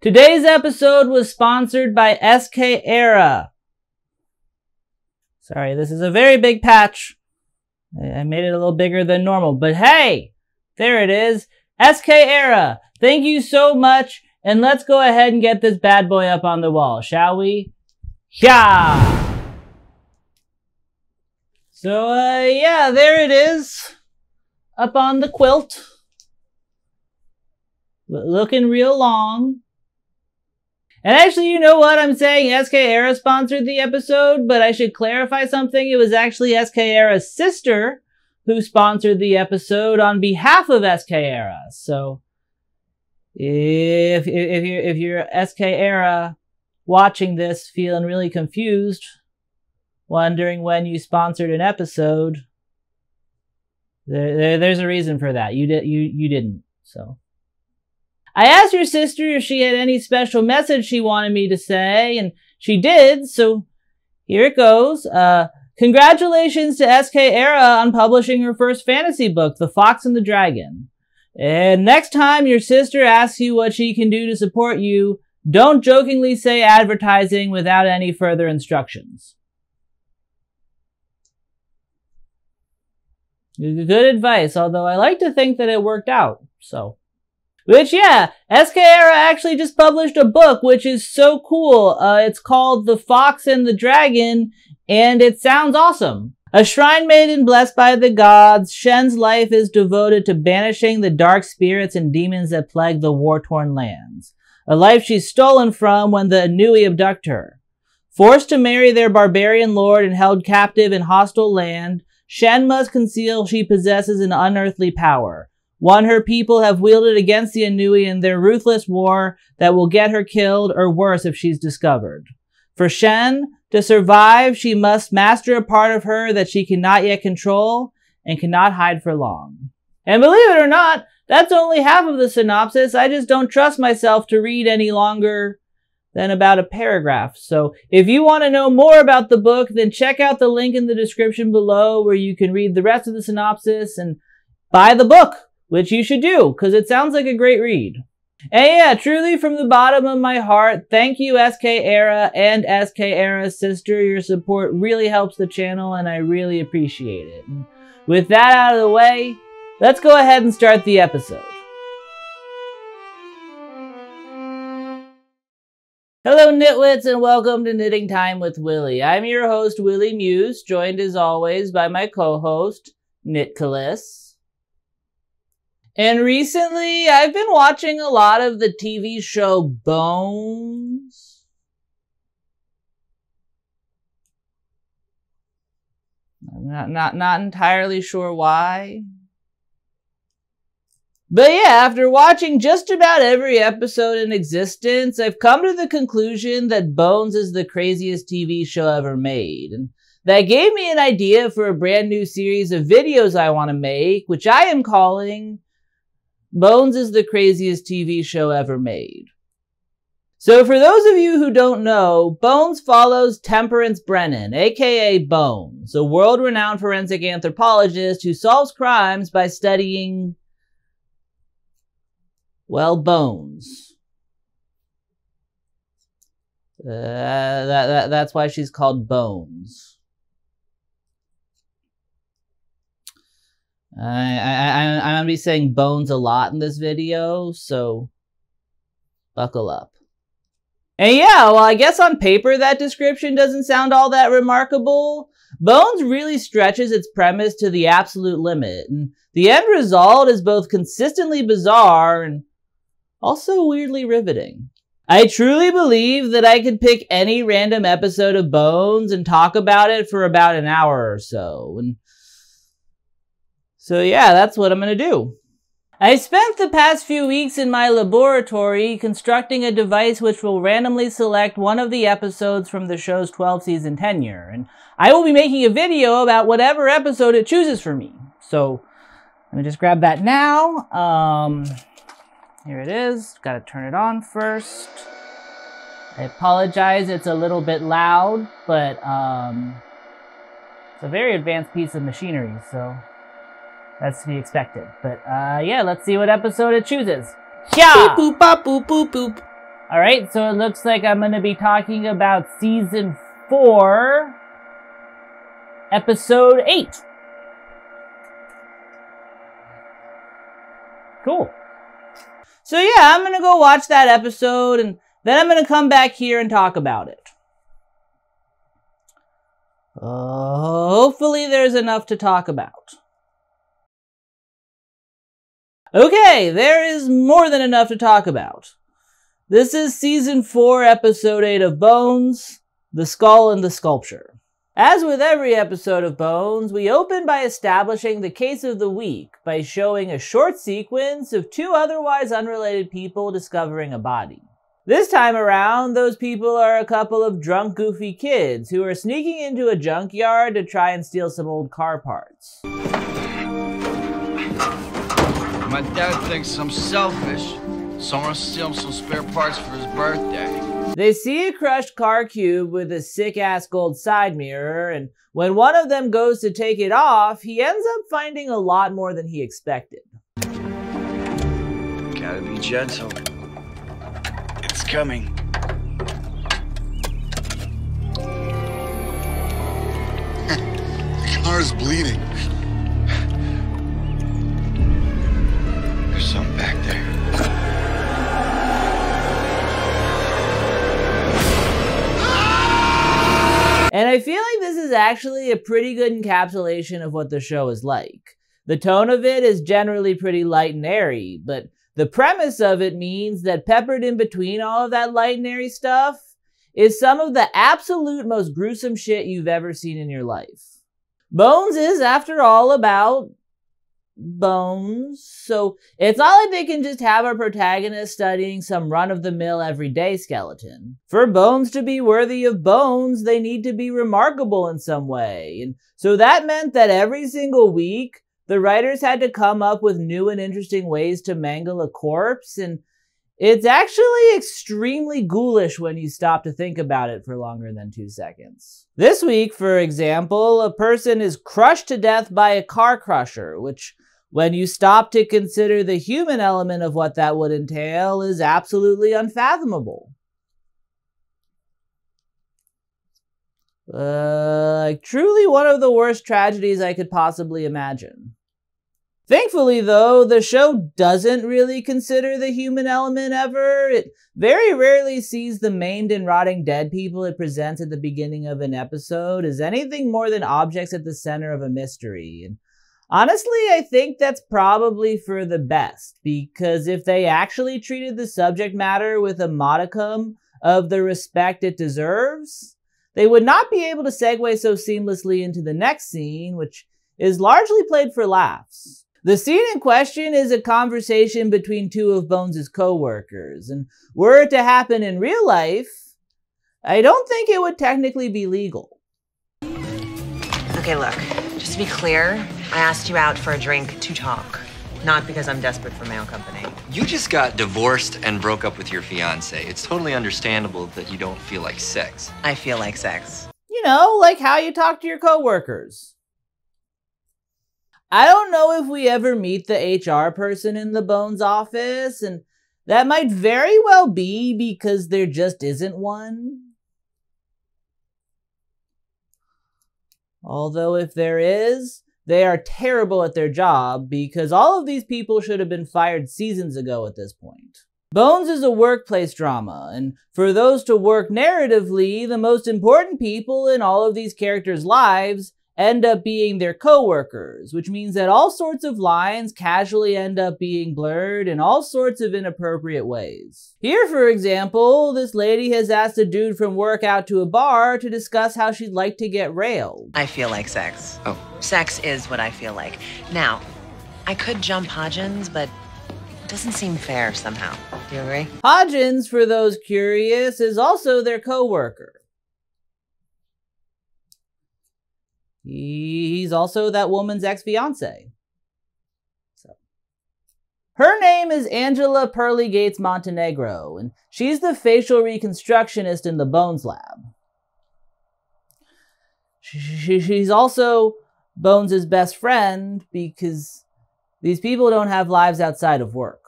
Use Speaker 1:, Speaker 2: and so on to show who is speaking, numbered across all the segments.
Speaker 1: Today's episode was sponsored by SK Ehra. Sorry, this is a very big patch. I made it a little bigger than normal, but hey, there it is. SK Ehra, thank you so much, and let's go ahead and get this bad boy up on the wall, shall we? Yeah! So, uh, yeah, there it is. Up on the quilt. Looking real long. And actually, you know what I'm saying? SK Ehra sponsored the episode, but I should clarify something. It was actually SK Ehra's sister who sponsored the episode on behalf of SK Ehra. So, if, if you're, if you're SK Ehra watching this feeling really confused, wondering when you sponsored an episode, there, there, there's a reason for that. You did, you, you didn't. So. I asked your sister if she had any special message she wanted me to say, and she did, so here it goes. Uh, congratulations to SK Ehra on publishing her first fantasy book, The Fox and the Dragon. And next time your sister asks you what she can do to support you, don't jokingly say advertising without any further instructions. Good advice, although I like to think that it worked out, so. Which, yeah, SK Ehra actually just published a book, which is so cool. Uh, it's called The Fox and the Dragon, and it sounds awesome. A shrine maiden blessed by the gods, Shen's life is devoted to banishing the dark spirits and demons that plague the war-torn lands. A life she's stolen from when the Anui abduct her. Forced to marry their barbarian lord and held captive in hostile land, Shen must conceal she possesses an unearthly power. One her people have wielded against the Anui in their ruthless war that will get her killed or worse if she's discovered. For Shen, to survive, she must master a part of her that she cannot yet control and cannot hide for long. And believe it or not, that's only half of the synopsis. I just don't trust myself to read any longer than about a paragraph. So if you want to know more about the book, then check out the link in the description below where you can read the rest of the synopsis and buy the book which you should do because it sounds like a great read. And yeah, truly from the bottom of my heart, thank you SK Ehra and SK Ehra's sister. Your support really helps the channel and I really appreciate it. With that out of the way, let's go ahead and start the episode. Hello Knitwits and welcome to Knitting Time with Willie. I'm your host Willie Muse, joined as always by my co-host Knitkalis. And recently, I've been watching a lot of the TV show Bones. I'm not, not, not entirely sure why. But yeah, after watching just about every episode in existence, I've come to the conclusion that Bones is the craziest TV show ever made. And that gave me an idea for a brand new series of videos I want to make, which I am calling Bones is the craziest TV show ever made. So for those of you who don't know, Bones follows Temperance Brennan, aka Bones, a world-renowned forensic anthropologist who solves crimes by studying, well, bones. Uh, that, that, that's why she's called Bones. I, I, I'm to be saying bones a lot in this video, so buckle up. And yeah, well, I guess on paper that description doesn't sound all that remarkable. Bones really stretches its premise to the absolute limit, and the end result is both consistently bizarre and also weirdly riveting. I truly believe that I could pick any random episode of Bones and talk about it for about an hour or so. And so yeah, that's what I'm gonna do. I spent the past few weeks in my laboratory constructing a device which will randomly select one of the episodes from the show's 12 season tenure, and I will be making a video about whatever episode it chooses for me. So, let me just grab that now. Um, here it is. Gotta turn it on first. I apologize, it's a little bit loud, but um, it's a very advanced piece of machinery, so that's to be expected. But uh, yeah, let's see what episode it chooses. Yeah.
Speaker 2: Beep boop boop boop boop.
Speaker 1: Alright, so it looks like I'm going to be talking about season 4, episode 8. Cool. So yeah, I'm going to go watch that episode and then I'm going to come back here and talk about it. Uh, hopefully there's enough to talk about. Okay, there is more than enough to talk about. This is season 4, episode 8 of Bones, The Skull and the Sculpture. As with every episode of Bones, we open by establishing the case of the week by showing a short sequence of two otherwise unrelated people discovering a body. This time around, those people are a couple of drunk, goofy kids who are sneaking into a junkyard to try and steal some old car parts.
Speaker 2: My dad thinks I'm selfish, so I'm gonna steal him some spare parts for his birthday.
Speaker 1: They see a crushed car cube with a sick ass gold side mirror, and when one of them goes to take it off, he ends up finding a lot more than he expected.
Speaker 2: Gotta be gentle. It's coming.
Speaker 3: The car's bleeding.
Speaker 2: Something back there.
Speaker 1: And I feel like this is actually a pretty good encapsulation of what the show is like. The tone of it is generally pretty light and airy, but the premise of it means that peppered in between all of that light and airy stuff is some of the absolute most gruesome shit you've ever seen in your life. Bones is, after all, about bones. So it's not like they can just have our protagonist studying some run of the mill everyday skeleton. For bones to be worthy of bones, they need to be remarkable in some way. And so that meant that every single week, the writers had to come up with new and interesting ways to mangle a corpse. And it's actually extremely ghoulish when you stop to think about it for longer than two seconds. This week, for example, a person is crushed to death by a car crusher, which when you stop to consider the human element of what that would entail is absolutely unfathomable. Uh, truly one of the worst tragedies I could possibly imagine. Thankfully, though, the show doesn't really consider the human element ever. It very rarely sees the maimed and rotting dead people it presents at the beginning of an episode as anything more than objects at the center of a mystery. And Honestly, I think that's probably for the best, because if they actually treated the subject matter with a modicum of the respect it deserves, they would not be able to segue so seamlessly into the next scene, which is largely played for laughs. The scene in question is a conversation between two of Bones' co-workers, and were it to happen in real life, I don't think it would technically be legal.
Speaker 4: Okay, look, just to be clear, I asked you out for a drink to talk, not because I'm desperate for male company.
Speaker 5: You just got divorced and broke up with your fiance. It's totally understandable that you don't feel like sex.
Speaker 4: I feel like sex.
Speaker 1: You know, like how you talk to your coworkers. I don't know if we ever meet the HR person in the Bones office, and that might very well be because there just isn't one. Although if there is, they are terrible at their job because all of these people should have been fired seasons ago at this point. Bones is a workplace drama, and for those to work narratively, the most important people in all of these characters' lives end up being their coworkers, which means that all sorts of lines casually end up being blurred in all sorts of inappropriate ways. Here, for example, this lady has asked a dude from work out to a bar to discuss how she'd like to get railed.
Speaker 4: I feel like sex.
Speaker 5: Oh.
Speaker 4: Sex is what I feel like. Now, I could jump Hodgins, but it doesn't seem fair somehow. Do you agree?
Speaker 1: Hodgins, for those curious, is also their coworker. He's also that woman's ex-fiance. So. Her name is Angela Pearly Gates Montenegro, and she's the facial reconstructionist in the Bones Lab. She, she's also Bones' best friend because these people don't have lives outside of work.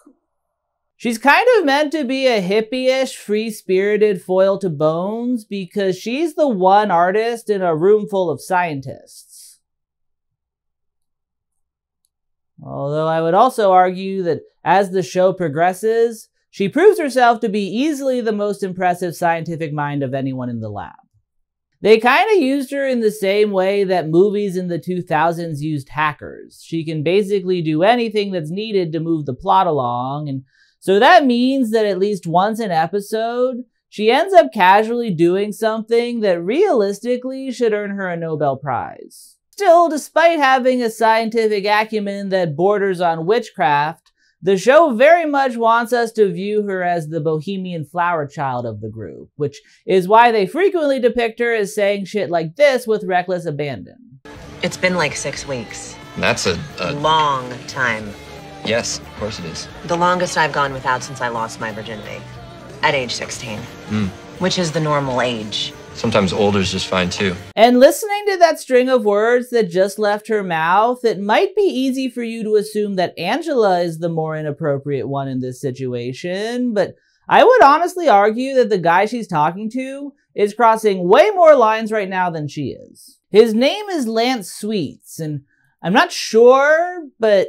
Speaker 1: She's kind of meant to be a hippie-ish, free-spirited foil to Bones because she's the one artist in a room full of scientists. Although I would also argue that as the show progresses, she proves herself to be easily the most impressive scientific mind of anyone in the lab. They kind of used her in the same way that movies in the 2000s used hackers. She can basically do anything that's needed to move the plot along, and so that means that at least once an episode, she ends up casually doing something that realistically should earn her a Nobel Prize. Still, despite having a scientific acumen that borders on witchcraft, the show very much wants us to view her as the bohemian flower child of the group, which is why they frequently depict her as saying shit like this with reckless abandon.
Speaker 4: It's been like six weeks.
Speaker 5: That's a, a
Speaker 4: Long time.
Speaker 5: Yes, of course it is.
Speaker 4: The longest I've gone without since I lost my virginity. At age 16. Hmm. Which is the normal age.
Speaker 5: Sometimes older's just fine too.
Speaker 1: And listening to that string of words that just left her mouth, it might be easy for you to assume that Angela is the more inappropriate one in this situation, but I would honestly argue that the guy she's talking to is crossing way more lines right now than she is. His name is Lance Sweets, and I'm not sure, but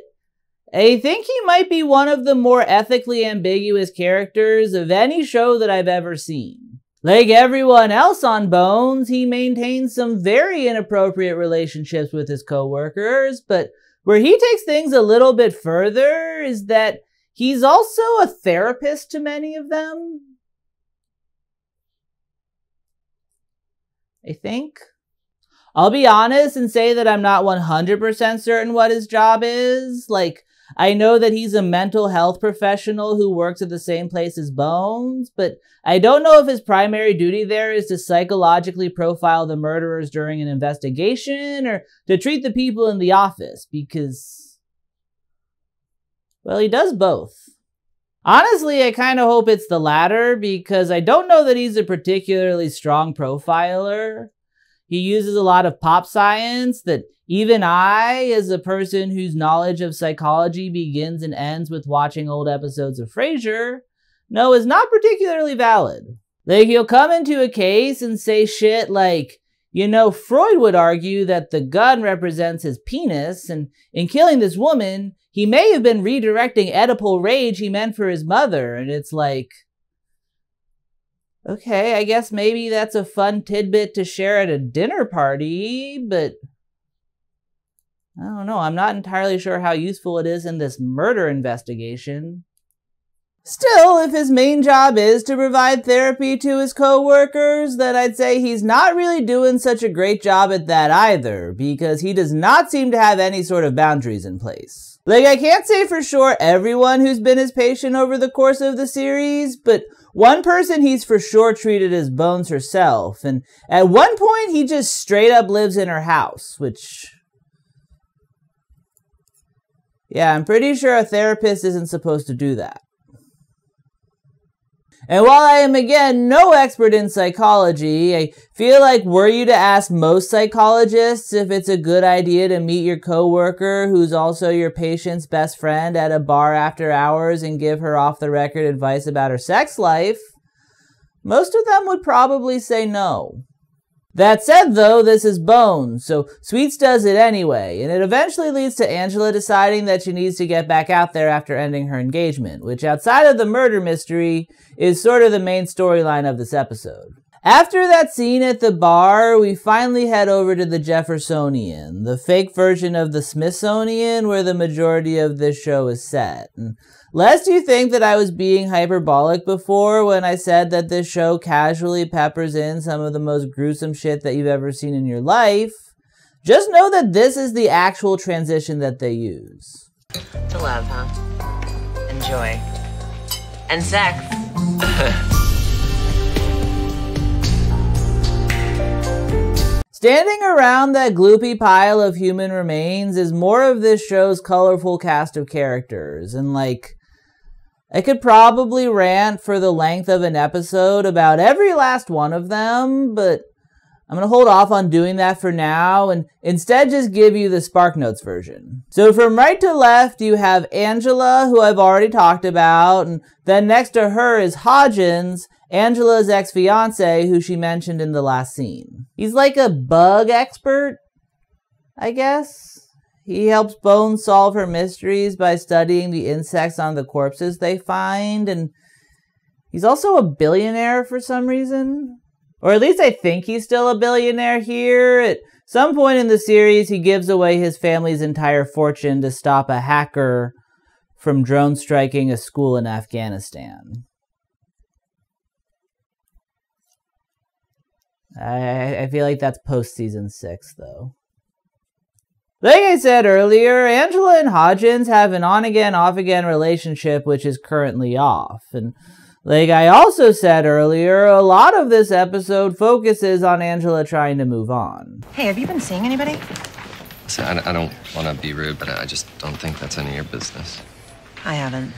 Speaker 1: I think he might be one of the more ethically ambiguous characters of any show that I've ever seen. Like everyone else on Bones, he maintains some very inappropriate relationships with his coworkers, but where he takes things a little bit further is that he's also a therapist to many of them. I think. I'll be honest and say that I'm not 100% certain what his job is. Like, I know that he's a mental health professional who works at the same place as Bones, but I don't know if his primary duty there is to psychologically profile the murderers during an investigation or to treat the people in the office because, well, he does both. Honestly, I kind of hope it's the latter because I don't know that he's a particularly strong profiler. He uses a lot of pop science that even I, as a person whose knowledge of psychology begins and ends with watching old episodes of Frasier, know is not particularly valid. Like, he'll come into a case and say shit like, you know, Freud would argue that the gun represents his penis, and in killing this woman, he may have been redirecting Oedipal rage he meant for his mother, and it's like, okay, I guess maybe that's a fun tidbit to share at a dinner party, but I don't know. I'm not entirely sure how useful it is in this murder investigation. Still, if his main job is to provide therapy to his coworkers, then I'd say he's not really doing such a great job at that either, because he does not seem to have any sort of boundaries in place. Like, I can't say for sure everyone who's been his patient over the course of the series, but one person he's for sure treated as Bones herself, and at one point he just straight up lives in her house, which yeah, I'm pretty sure a therapist isn't supposed to do that. And while I am again no expert in psychology, I feel like were you to ask most psychologists if it's a good idea to meet your coworker who's also your patient's best friend at a bar after hours and give her off the record advice about her sex life, most of them would probably say no. That said, though, this is Bones, so Sweets does it anyway, and it eventually leads to Angela deciding that she needs to get back out there after ending her engagement, which outside of the murder mystery is sort of the main storyline of this episode. After that scene at the bar, we finally head over to the Jeffersonian, the fake version of the Smithsonian where the majority of this show is set. And lest you think that I was being hyperbolic before when I said that this show casually peppers in some of the most gruesome shit that you've ever seen in your life, just know that this is the actual transition that they use.
Speaker 4: To love, huh? Enjoy. And sex.
Speaker 1: Standing around that gloopy pile of human remains is more of this show's colorful cast of characters, and like, I could probably rant for the length of an episode about every last one of them, but I'm going to hold off on doing that for now and instead just give you the SparkNotes version. So from right to left, you have Angela, who I've already talked about, and then next to her is Hodgins, Angela's ex-fiance, who she mentioned in the last scene. He's like a bug expert, I guess. He helps Bones solve her mysteries by studying the insects on the corpses they find, and he's also a billionaire for some reason. Or at least I think he's still a billionaire here. At some point in the series, he gives away his family's entire fortune to stop a hacker from drone striking a school in Afghanistan. I, I feel like that's post season six, though. Like I said earlier, Angela and Hodgins have an on again, off again relationship which is currently off. And like I also said earlier, a lot of this episode focuses on Angela trying to move on.
Speaker 4: Hey, have you been seeing anybody?
Speaker 5: So I, I don't want to be rude, but I just don't think that's any of your business.
Speaker 4: I haven't,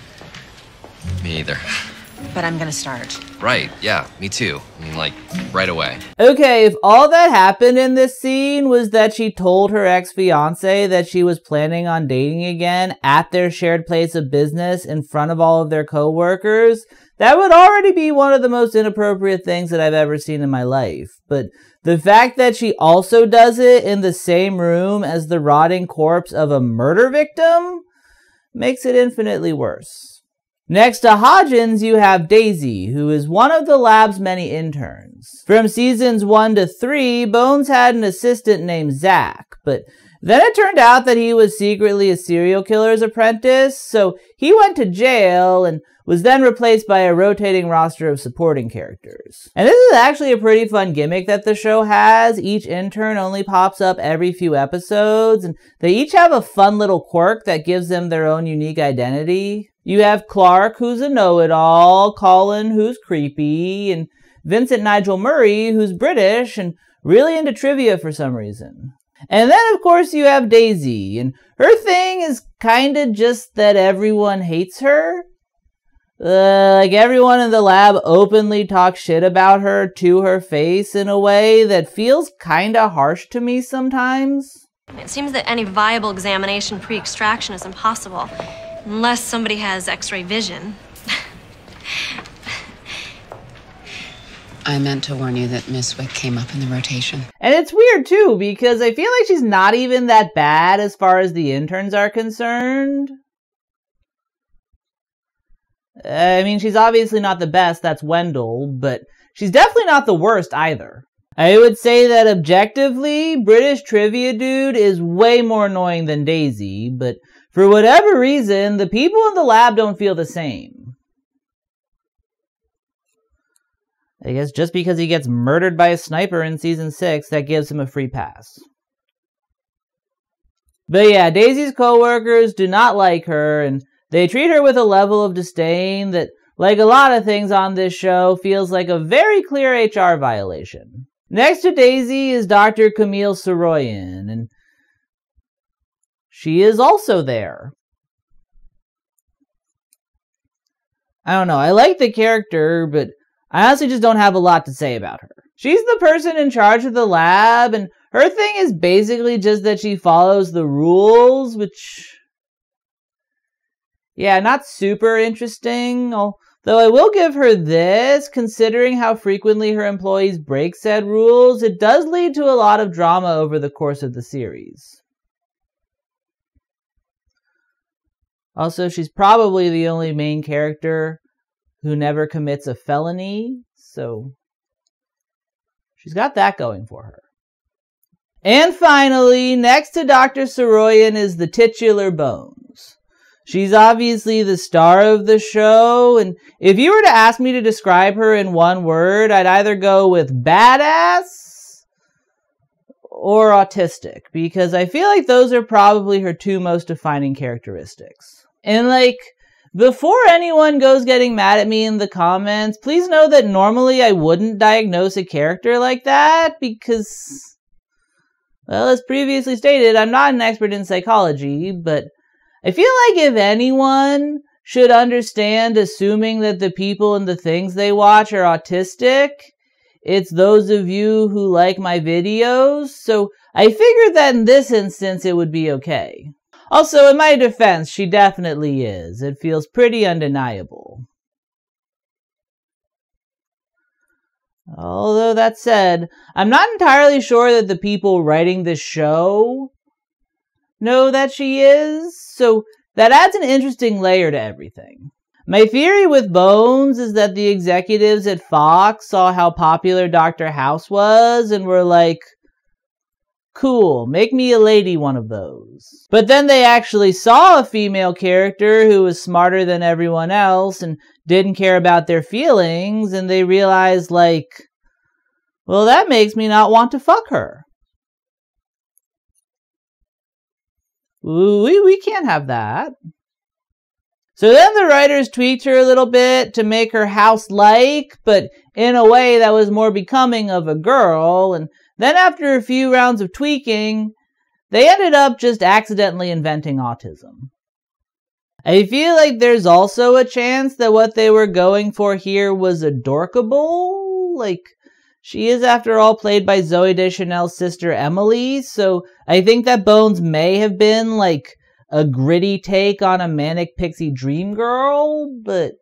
Speaker 5: Me either.
Speaker 4: but I'm gonna start.
Speaker 5: Right, yeah, me too. I mean, like, right away.
Speaker 1: Okay, if all that happened in this scene was that she told her ex fiance that she was planning on dating again at their shared place of business in front of all of their coworkers, that would already be one of the most inappropriate things that I've ever seen in my life. But the fact that she also does it in the same room as the rotting corpse of a murder victim makes it infinitely worse. Next to Hodgins, you have Daisy, who is one of the lab's many interns. From seasons 1 to 3, Bones had an assistant named Zach, but then it turned out that he was secretly a serial killer's apprentice, so he went to jail and was then replaced by a rotating roster of supporting characters. And this is actually a pretty fun gimmick that the show has. Each intern only pops up every few episodes, and they each have a fun little quirk that gives them their own unique identity. You have Clark, who's a know-it-all, Colin, who's creepy, and Vincent Nigel Murray, who's British and really into trivia for some reason. And then, of course, you have Daisy, and her thing is kinda just that everyone hates her. Uh, like everyone in the lab openly talks shit about her to her face in a way that feels kinda harsh to me sometimes.
Speaker 3: It seems that any viable examination pre extraction is impossible unless somebody has x ray vision.
Speaker 6: I meant to warn you that Miss Wick came up in the rotation.
Speaker 1: And it's weird too, because I feel like she's not even that bad as far as the interns are concerned. I mean, she's obviously not the best, that's Wendell, but she's definitely not the worst either. I would say that objectively, British Trivia Dude is way more annoying than Daisy, but for whatever reason, the people in the lab don't feel the same. I guess just because he gets murdered by a sniper in season 6, that gives him a free pass. But yeah, Daisy's coworkers do not like her, and they treat her with a level of disdain that, like a lot of things on this show, feels like a very clear HR violation. Next to Daisy is Dr. Camille Saroyan, and she is also there. I don't know, I like the character, but I honestly just don't have a lot to say about her. She's the person in charge of the lab, and her thing is basically just that she follows the rules, which. Yeah, not super interesting. Though I will give her this, considering how frequently her employees break said rules, it does lead to a lot of drama over the course of the series. Also, she's probably the only main character who never commits a felony, so she's got that going for her. And finally, next to Dr. Saroyan is the titular Bones. She's obviously the star of the show, and if you were to ask me to describe her in one word, I'd either go with badass or autistic, because I feel like those are probably her two most defining characteristics. And like, before anyone goes getting mad at me in the comments, please know that normally I wouldn't diagnose a character like that because, well, as previously stated, I'm not an expert in psychology, but I feel like if anyone should understand assuming that the people and the things they watch are autistic, it's those of you who like my videos, so I figured that in this instance it would be okay. Also, in my defense, she definitely is. It feels pretty undeniable. Although that said, I'm not entirely sure that the people writing this show know that she is, so that adds an interesting layer to everything. My theory with Bones is that the executives at Fox saw how popular Dr. House was and were like, cool, make me a lady one of those. But then they actually saw a female character who was smarter than everyone else and didn't care about their feelings, and they realized, like, well, that makes me not want to fuck her. we, we can't have that. So then the writers tweaked her a little bit to make her house like, but in a way that was more becoming of a girl. And then after a few rounds of tweaking, they ended up just accidentally inventing autism. I feel like there's also a chance that what they were going for here was adorkable. Like, she is, after all, played by Zooey Deschanel's sister Emily, so I think that Bones may have been like a gritty take on a manic pixie dream girl, but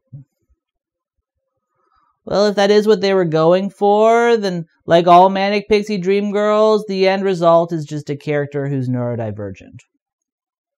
Speaker 1: well, if that is what they were going for, then like all manic pixie dream girls, the end result is just a character who's neurodivergent.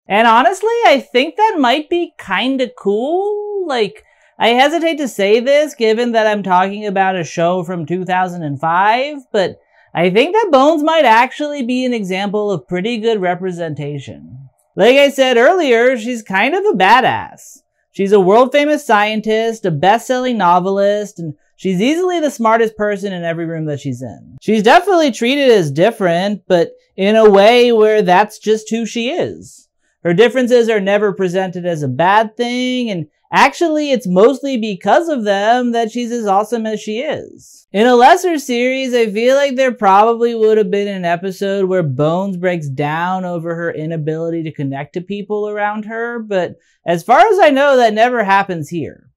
Speaker 1: And honestly, I think that might be kind of cool. Like, I hesitate to say this given that I'm talking about a show from 2005, but I think that Bones might actually be an example of pretty good representation. Like I said earlier, she's kind of a badass. She's a world famous scientist, a best selling novelist, and she's easily the smartest person in every room that she's in. She's definitely treated as different, but in a way where that's just who she is. Her differences are never presented as a bad thing, and Actually, it's mostly because of them that she's as awesome as she is. In a lesser series, I feel like there probably would have been an episode where Bones breaks down over her inability to connect to people around her, but as far as I know, that never happens here.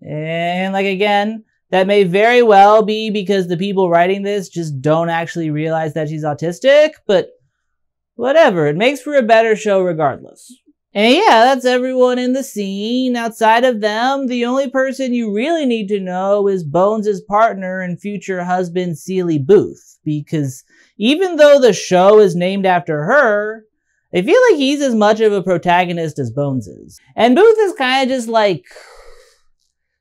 Speaker 1: And like again, that may very well be because the people writing this just don't actually realize that she's autistic, but whatever, it makes for a better show regardless. And yeah, that's everyone in the scene. Outside of them, the only person you really need to know is Bones' partner and future husband, Seeley Booth. Because even though the show is named after her, I feel like he's as much of a protagonist as Bones is. And Booth is kind of just like,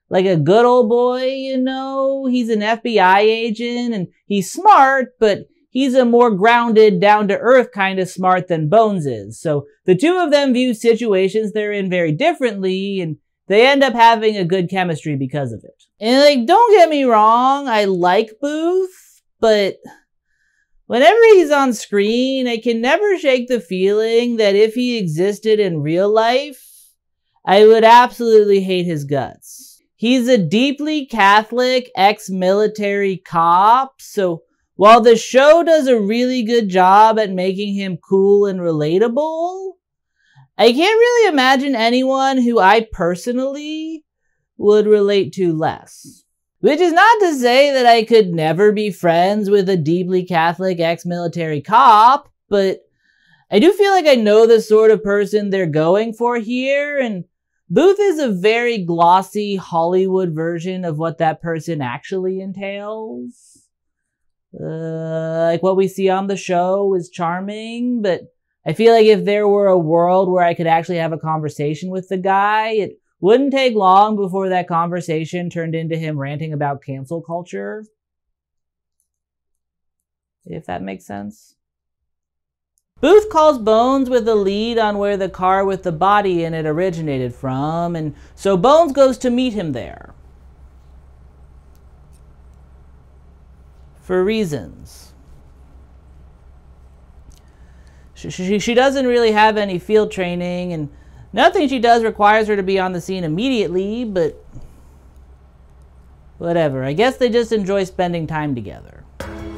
Speaker 1: like a good old boy, you know? He's an FBI agent and he's smart, but he's a more grounded, down to earth kind of smart than Bones is. So the two of them view situations they're in very differently and they end up having a good chemistry because of it. And like, don't get me wrong, I like Booth, but whenever he's on screen, I can never shake the feeling that if he existed in real life, I would absolutely hate his guts. He's a deeply Catholic ex-military cop, so while the show does a really good job at making him cool and relatable, I can't really imagine anyone who I personally would relate to less. Which is not to say that I could never be friends with a deeply Catholic ex-military cop, but I do feel like I know the sort of person they're going for here, and Booth is a very glossy Hollywood version of what that person actually entails. Uh, like what we see on the show is charming, but I feel like if there were a world where I could actually have a conversation with the guy, it wouldn't take long before that conversation turned into him ranting about cancel culture. If that makes sense. Booth calls Bones with a lead on where the car with the body in it originated from, and so Bones goes to meet him there. For reasons. She, she, she doesn't really have any field training, and nothing she does requires her to be on the scene immediately, but whatever. I guess they just enjoy spending time together.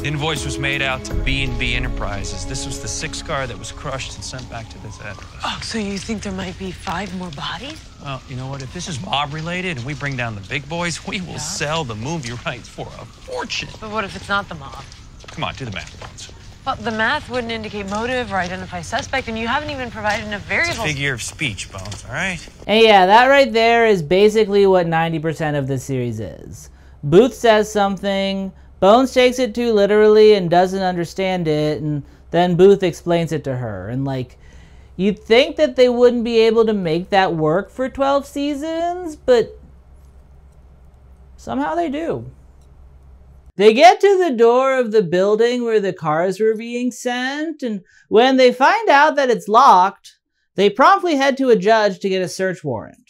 Speaker 7: Invoice was made out to B&B Enterprises. This was the sixth car that was crushed and sent back to this address.
Speaker 4: Oh, so you think there might be five more bodies?
Speaker 7: Well, you know what? If this is mob related and we bring down the big boys, we will sell the movie rights for a fortune.
Speaker 4: But what if it's not the mob?
Speaker 7: Come on, do the math, Bones.
Speaker 4: Well, the math wouldn't indicate motive or identify suspect, and you haven't even provided enough variables.
Speaker 7: Figure of speech, Bones, all right?
Speaker 1: And yeah, that right there is basically what 90% of this series is. Booth says something, Bones takes it too literally and doesn't understand it, and then Booth explains it to her. And like, you'd think that they wouldn't be able to make that work for 12 seasons, but somehow they do. They get to the door of the building where the cars were being sent, and when they find out that it's locked, they promptly head to a judge to get a search warrant.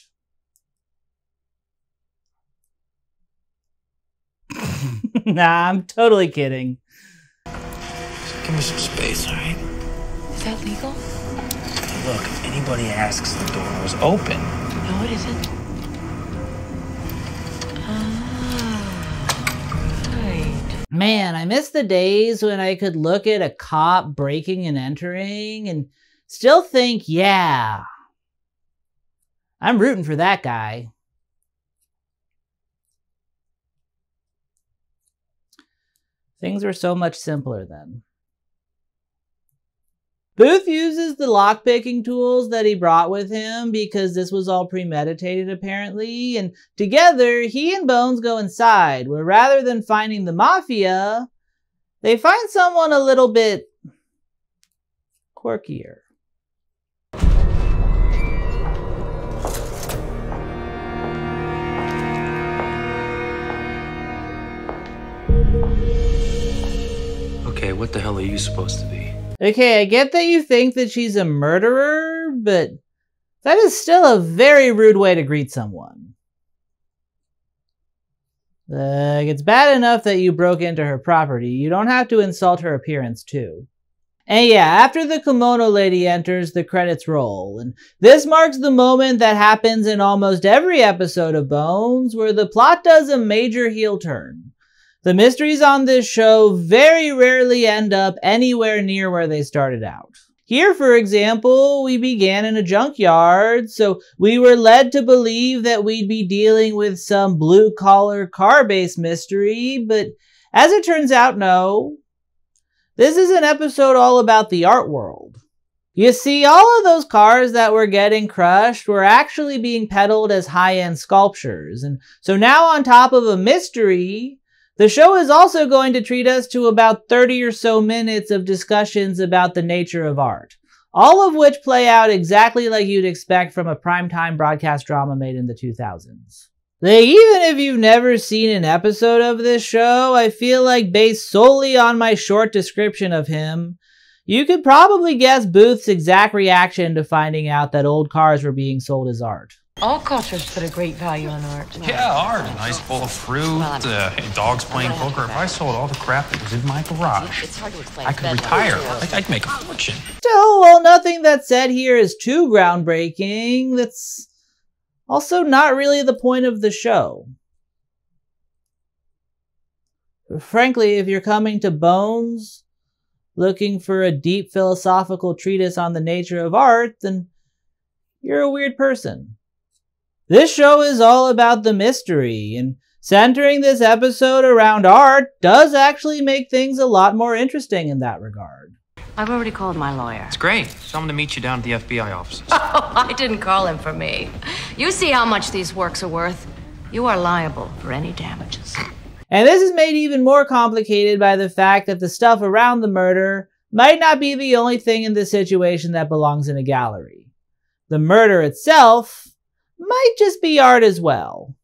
Speaker 1: nah, I'm totally kidding.
Speaker 7: Give me some space, all right?
Speaker 4: Is that legal?
Speaker 7: Look, if anybody asks, the door was open.
Speaker 4: No, it isn't. Ah, right.
Speaker 1: Man, I miss the days when I could look at a cop breaking and entering and still think, yeah, I'm rooting for that guy. Things were so much simpler then. Booth uses the lockpicking tools that he brought with him because this was all premeditated apparently, and together he and Bones go inside, where rather than finding the mafia, they find someone a little bit quirkier.
Speaker 7: Okay, what the hell are you supposed to be?
Speaker 1: Okay, I get that you think that she's a murderer, but that is still a very rude way to greet someone. Like, it's bad enough that you broke into her property. You don't have to insult her appearance, too. And yeah, after the kimono lady enters, the credits roll. And this marks the moment that happens in almost every episode of Bones, where the plot does a major heel turn. The mysteries on this show very rarely end up anywhere near where they started out. Here, for example, we began in a junkyard, so we were led to believe that we'd be dealing with some blue collar car based mystery, but as it turns out, no. This is an episode all about the art world. You see, all of those cars that were getting crushed were actually being peddled as high end sculptures, and so now, on top of a mystery, the show is also going to treat us to about 30 or so minutes of discussions about the nature of art, all of which play out exactly like you'd expect from a primetime broadcast drama made in the 2000s. Like, even if you've never seen an episode of this show, I feel like based solely on my short description of him, you could probably guess Booth's exact reaction to finding out that old cars were being sold as art.
Speaker 4: All cultures put a great value on art.
Speaker 7: Yeah, art. A nice bowl of fruit, uh, dogs playing poker. If I sold all the crap that was in my garage,
Speaker 6: It's hard to explain.
Speaker 7: I could retire. I'd make a fortune.
Speaker 1: Still, while nothing that's said here is too groundbreaking, that's also not really the point of the show. Frankly, if you're coming to Bones looking for a deep philosophical treatise on the nature of art, then you're a weird person. This show is all about the mystery, and centering this episode around art does actually make things a lot more interesting in that regard.
Speaker 8: I've already called my lawyer.
Speaker 7: It's great. Tell him to meet you down at the FBI offices.
Speaker 8: Oh, I didn't call him for me. You see how much these works are worth. You are liable for any damages.
Speaker 1: And this is made even more complicated by the fact that the stuff around the murder might not be the only thing in this situation that belongs in a gallery. The murder itself might just be art as well.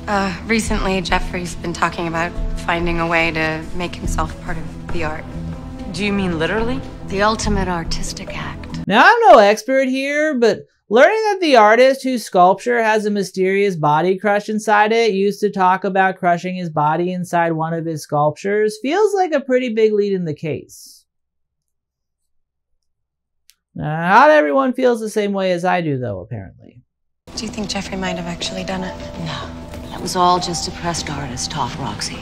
Speaker 9: Uh, recently, Jeffrey's been talking about finding a way to make himself part of the art.
Speaker 4: Do you mean literally?
Speaker 8: The ultimate artistic act.
Speaker 1: Now, I'm no expert here, but learning that the artist whose sculpture has a mysterious body crush inside it used to talk about crushing his body inside one of his sculptures feels like a pretty big lead in the case. Now, not everyone feels the same way as I do, though, apparently.
Speaker 9: Do you think Jeffrey might have actually done it?
Speaker 8: No, that was all just depressed artist talk, Roxy.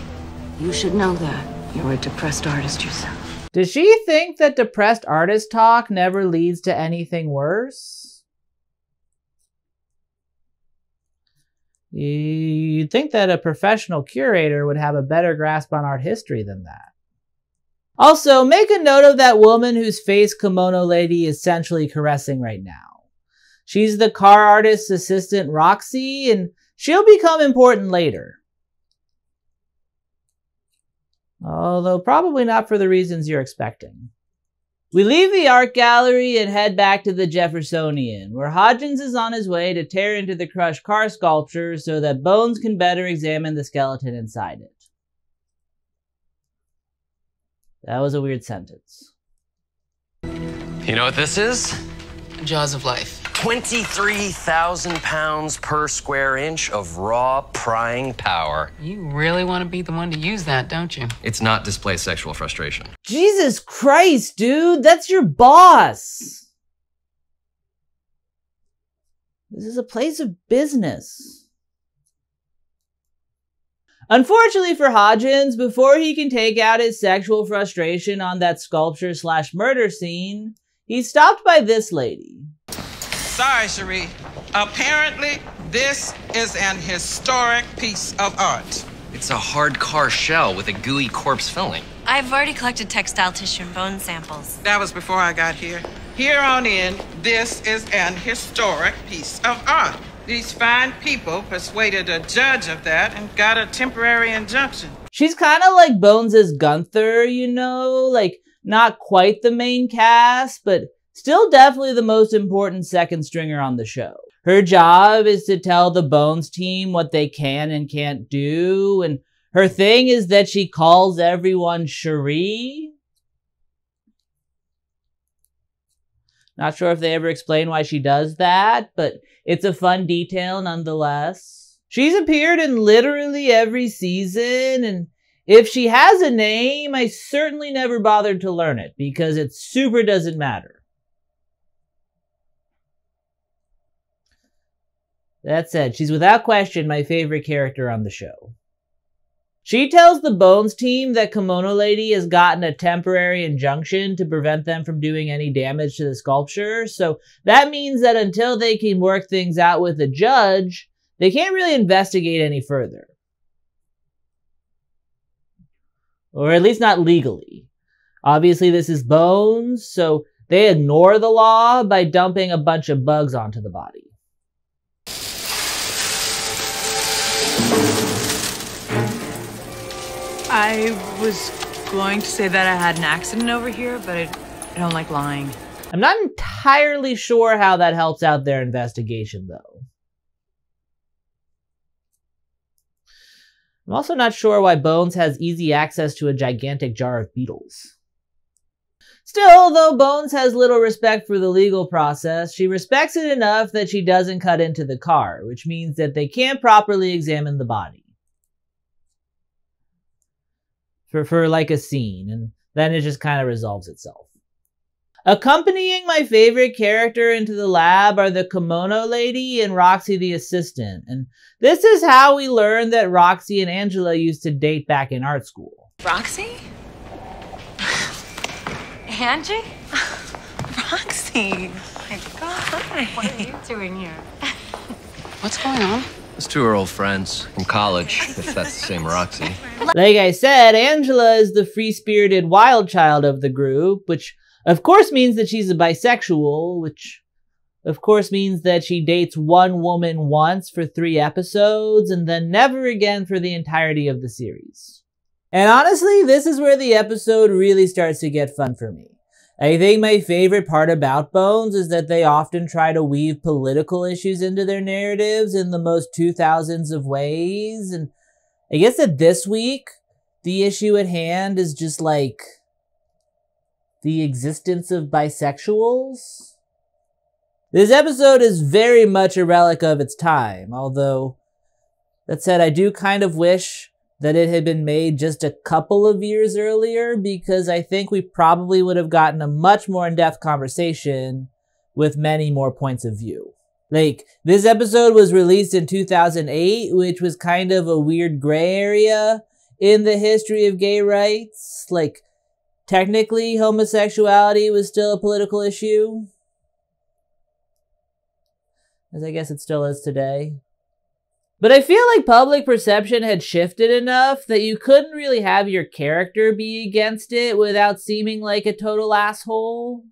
Speaker 8: You should know that. You're a depressed artist yourself.
Speaker 1: Does she think that depressed artist talk never leads to anything worse? You'd think that a professional curator would have a better grasp on art history than that. Also, make a note of that woman whose face Kimono Lady is sensually caressing right now. She's the car artist's assistant Roxy, and she'll become important later. Although probably not for the reasons you're expecting. We leave the art gallery and head back to the Jeffersonian, where Hodgins is on his way to tear into the crushed car sculpture so that Bones can better examine the skeleton inside it. That was a weird sentence.
Speaker 10: You know what this is?
Speaker 6: Jaws of life.
Speaker 10: 23,000 pounds per square inch of raw prying power.
Speaker 6: You really want to be the one to use that, don't you?
Speaker 5: It's not display sexual frustration.
Speaker 1: Jesus Christ, dude, that's your boss. This is a place of business. Unfortunately for Hodgins, before he can take out his sexual frustration on that sculpture slash murder scene, he's stopped by this lady.
Speaker 11: Sorry, Cherie. Apparently, this is an historic piece of art.
Speaker 5: It's a hard car shell with a gooey corpse filling.
Speaker 3: I've already collected textile tissue and bone samples.
Speaker 11: That was before I got here. Here on in, this is an historic piece of art. These fine people persuaded a judge of that and got a temporary injunction.
Speaker 1: She's kind of like Bones' Gunther, you know? Like, not quite the main cast, but still definitely the most important second stringer on the show. Her job is to tell the Bones team what they can and can't do, and her thing is that she calls everyone Cherie. Not sure if they ever explain why she does that, but it's a fun detail nonetheless. She's appeared in literally every season, and if she has a name, I certainly never bothered to learn it because it super doesn't matter. That said, she's without question my favorite character on the show. She tells the Bones team that Kimono Lady has gotten a temporary injunction to prevent them from doing any damage to the sculpture, so that means that until they can work things out with the judge, they can't really investigate any further. Or at least not legally. Obviously, this is Bones, so they ignore the law by dumping a bunch of bugs onto the body.
Speaker 12: I was going to say that I had an accident over here, but I, I don't like lying.
Speaker 1: I'm not entirely sure how that helps out their investigation, though. I'm also not sure why Bones has easy access to a gigantic jar of beetles. Still, though Bones has little respect for the legal process, she respects it enough that she doesn't cut into the car, which means that they can't properly examine the body. For, for like a scene, and then it just kind of resolves itself. Accompanying my favorite character into the lab are the kimono lady and Roxy the assistant, and this is how we learn that Roxy and Angela used to date back in art school.
Speaker 4: Roxy?
Speaker 9: Angie?
Speaker 4: Roxy.
Speaker 9: My God. What are you doing here?
Speaker 6: What's going on?
Speaker 5: Those two are old friends from college, if that's the same Roxy.
Speaker 1: Like I said, Angela is the free spirited wild child of the group, which of course means that she's a bisexual, which of course means that she dates one woman once for three episodes and then never again for the entirety of the series. And honestly, this is where the episode really starts to get fun for me. I think my favorite part about Bones is that they often try to weave political issues into their narratives in the most 2000s of ways. And I guess that this week, the issue at hand is just like the existence of bisexuals. This episode is very much a relic of its time, although that said, I do kind of wish that it had been made just a couple of years earlier because I think we probably would have gotten a much more in-depth conversation with many more points of view. Like, this episode was released in 2008, which was kind of a weird gray area in the history of gay rights. Like, technically, homosexuality was still a political issue. As I guess it still is today. But I feel like public perception had shifted enough that you couldn't really have your character be against it without seeming like a total asshole.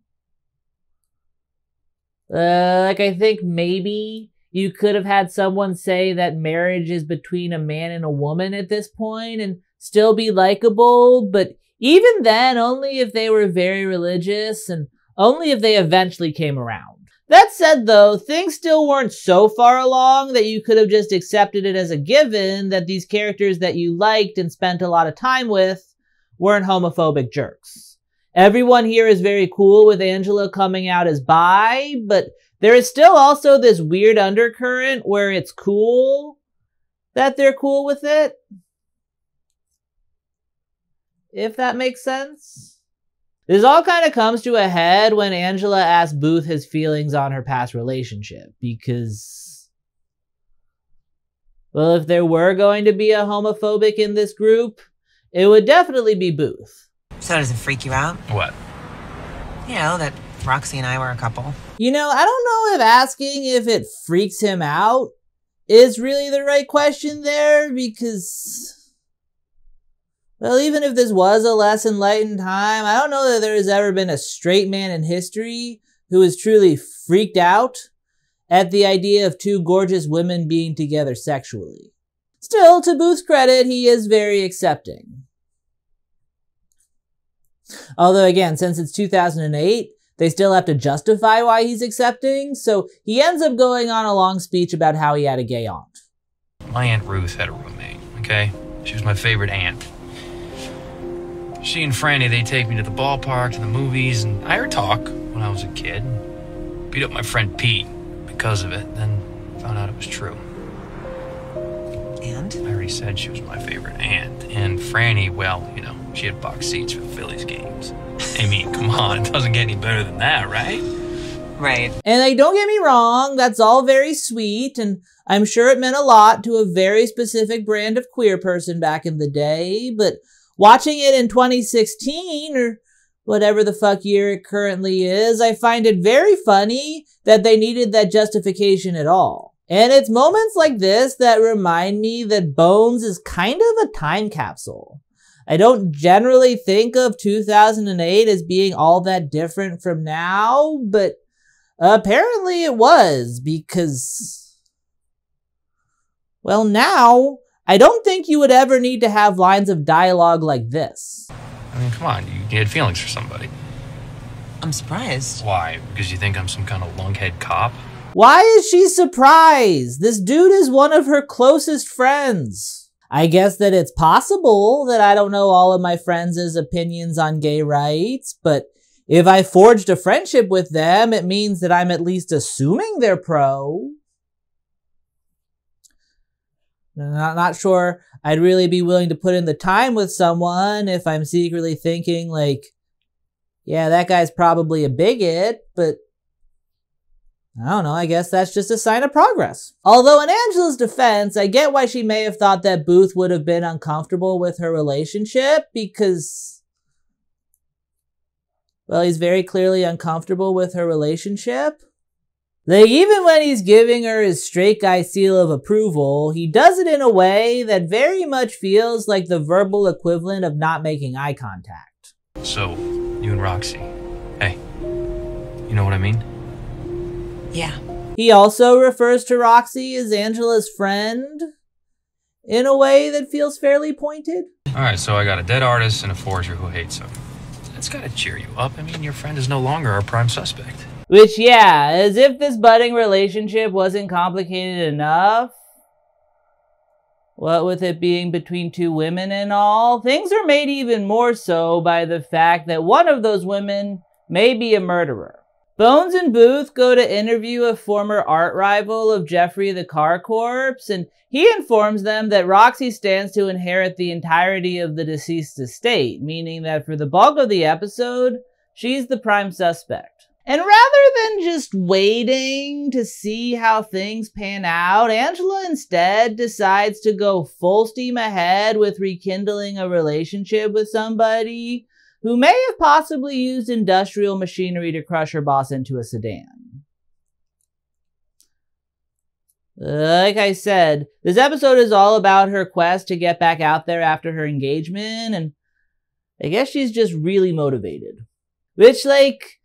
Speaker 1: Uh, like, I think maybe you could have had someone say that marriage is between a man and a woman at this point and still be likable, but even then, only if they were very religious and only if they eventually came around. That said, though, things still weren't so far along that you could have just accepted it as a given that these characters that you liked and spent a lot of time with weren't homophobic jerks. Everyone here is very cool with Angela coming out as bi, but there is still also this weird undercurrent where it's cool that they're cool with it. If that makes sense. This all kind of comes to a head when Angela asks Booth his feelings on her past relationship because, well, if there were going to be a homophobic in this group, it would definitely be Booth.
Speaker 4: So does it freak you out?
Speaker 7: What?
Speaker 4: You know, that Roxy and I were a couple.
Speaker 1: You know, I don't know if asking if it freaks him out is really the right question there because well, even if this was a less enlightened time, I don't know that there has ever been a straight man in history who was truly freaked out at the idea of two gorgeous women being together sexually. Still, to Booth's credit, he is very accepting. Although, again, since it's 2008, they still have to justify why he's accepting, so he ends up going on a long speech about how he had a gay aunt.
Speaker 7: My Aunt Ruth had a roommate, okay? She was my favorite aunt. She and Franny, they take me to the ballpark, to the movies, and I heard talk when I was a kid. Beat up my friend Pete because of it, then found out it was true.
Speaker 4: And?
Speaker 7: I already said she was my favorite aunt. And Franny, well, you know, she had box seats for the Phillies games. I mean, come on, it doesn't get any better than that, right?
Speaker 4: Right.
Speaker 1: And like, don't get me wrong, that's all very sweet, and I'm sure it meant a lot to a very specific brand of queer person back in the day, but Watching it in 2016 or whatever the fuck year it currently is, I find it very funny that they needed that justification at all. And it's moments like this that remind me that Bones is kind of a time capsule. I don't generally think of 2008 as being all that different from now, but apparently it was because, well, now I don't think you would ever need to have lines of dialogue like this.
Speaker 7: I mean, come on, you had feelings for somebody.
Speaker 4: I'm surprised.
Speaker 7: Why? Because you think I'm some kind of lunkhead cop?
Speaker 1: Why is she surprised? This dude is one of her closest friends. I guess that it's possible that I don't know all of my friends' opinions on gay rights, but if I forged a friendship with them, it means that I'm at least assuming they're pro. Not, not sure I'd really be willing to put in the time with someone if I'm secretly thinking, like, yeah, that guy's probably a bigot, but I don't know, I guess that's just a sign of progress. Although, in Angela's defense, I get why she may have thought that Booth would have been uncomfortable with her relationship because, well, he's very clearly uncomfortable with her relationship. Like, even when he's giving her his straight guy seal of approval, he does it in a way that very much feels like the verbal equivalent of not making eye contact.
Speaker 7: So, you and Roxy. Hey, you know what I mean?
Speaker 4: Yeah.
Speaker 1: He also refers to Roxy as Angela's friend in a way that feels fairly pointed.
Speaker 7: Alright, so I got a dead artist and a forger who hates him. That's gotta cheer you up. I mean, your friend is no longer our prime suspect.
Speaker 1: Which, yeah, as if this budding relationship wasn't complicated enough. What with it being between two women and all, things are made even more so by the fact that one of those women may be a murderer. Bones and Booth go to interview a former art rival of Jeffrey the Car Corpse, and he informs them that Roxy stands to inherit the entirety of the deceased estate, meaning that for the bulk of the episode, she's the prime suspect. And rather than just waiting to see how things pan out, Angela instead decides to go full steam ahead with rekindling a relationship with somebody who may have possibly used industrial machinery to crush her boss into a sedan. Like I said, this episode is all about her quest to get back out there after her engagement, and I guess she's just really motivated. Which, like,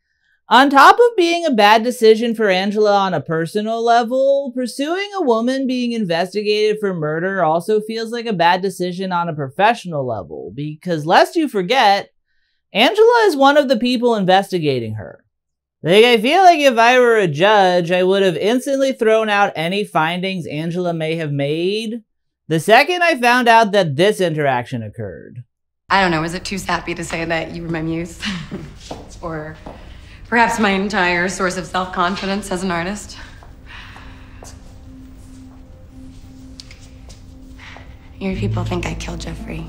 Speaker 1: on top of being a bad decision for Angela on a personal level, pursuing a woman being investigated for murder also feels like a bad decision on a professional level, because lest you forget, Angela is one of the people investigating her. Like, I feel like if I were a judge, I would have instantly thrown out any findings Angela may have made the second I found out that this interaction occurred.
Speaker 9: I don't know, is it too sappy to say that you were my muse? or Perhaps my entire source of self confidence as an artist. Your people think I killed Jeffrey.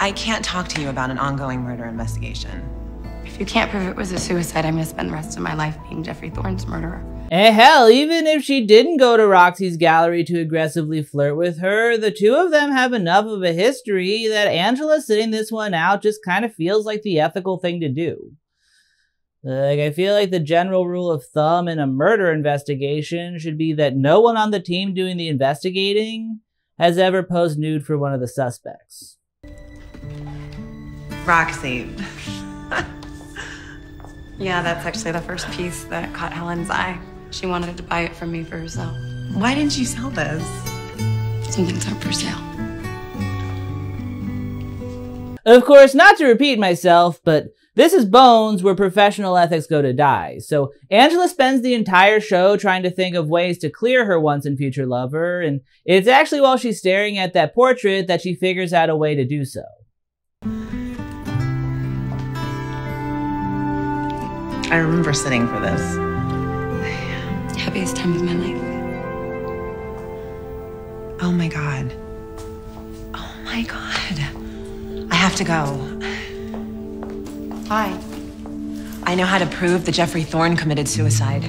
Speaker 4: I can't talk to you about an ongoing murder investigation.
Speaker 9: If you can't prove it was a suicide, I'm gonna spend the rest of my life being Jeffrey Thorne's murderer.
Speaker 1: And hell, even if she didn't go to Roxy's gallery to aggressively flirt with her, the two of them have enough of a history that Angela sitting this one out just kind of feels like the ethical thing to do. Like, I feel like the general rule of thumb in a murder investigation should be that no one on the team doing the investigating has ever posed nude for one of the suspects.
Speaker 4: Roxy.
Speaker 9: yeah, that's actually the first piece that caught Helen's eye. She wanted to buy it from me for herself.
Speaker 4: Why didn't you sell this?
Speaker 9: Some things aren't for sale.
Speaker 1: Of course, not to repeat myself, but this is Bones, where professional ethics go to die. So Angela spends the entire show trying to think of ways to clear her once and future lover, and it's actually while she's staring at that portrait that she figures out a way to do so.
Speaker 4: I remember sitting for this.
Speaker 9: Happiest time of my life.
Speaker 4: Oh my god. Oh my god. I have to go. I know how to prove that Jeffrey Thorne committed suicide.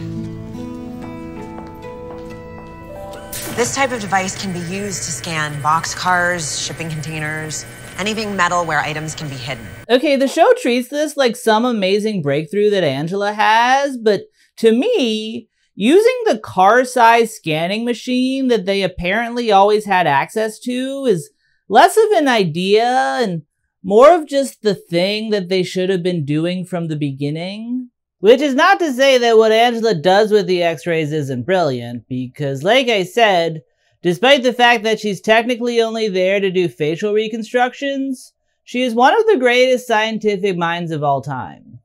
Speaker 4: This type of device can be used to scan boxcars, shipping containers, anything metal where items can be hidden.
Speaker 1: Okay, the show treats this like some amazing breakthrough that Angela has, but to me, using the car size scanning machine that they apparently always had access to is less of an idea and more of just the thing that they should have been doing from the beginning. Which is not to say that what Angela does with the x-rays isn't brilliant, because like I said, despite the fact that she's technically only there to do facial reconstructions, she is one of the greatest scientific minds of all time.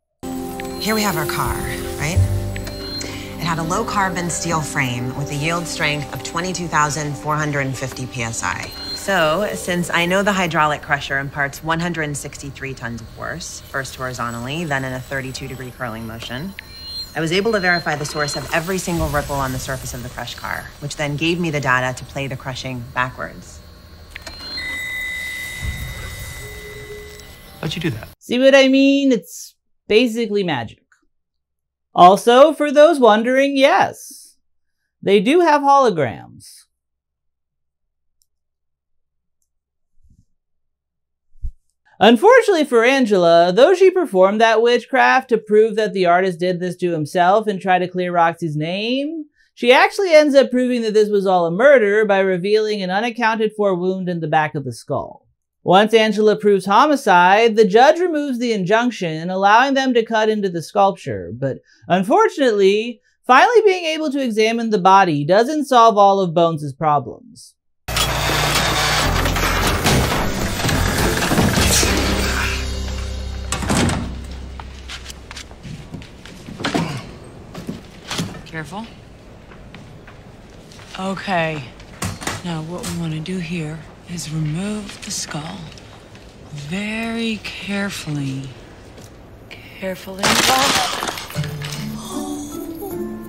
Speaker 4: Here we have our car, right? It had a low carbon steel frame with a yield strength of 22,450 psi. So, since I know the hydraulic crusher imparts 163 tons of force, first horizontally, then in a 32 degree curling motion, I was able to verify the source of every single ripple on the surface of the crush car, which then gave me the data to play the crushing backwards.
Speaker 7: How'd you do that?
Speaker 1: See what I mean? It's basically magic. Also, for those wondering, yes, they do have holograms. Unfortunately for Angela, though she performed that witchcraft to prove that the artist did this to himself and try to clear Roxy's name, she actually ends up proving that this was all a murder by revealing an unaccounted for wound in the back of the skull. Once Angela proves homicide, the judge removes the injunction, allowing them to cut into the sculpture, but unfortunately, finally being able to examine the body doesn't solve all of Bones' problems.
Speaker 12: Careful. Okay. Now, what we want to do here is remove the skull very carefully. Carefully.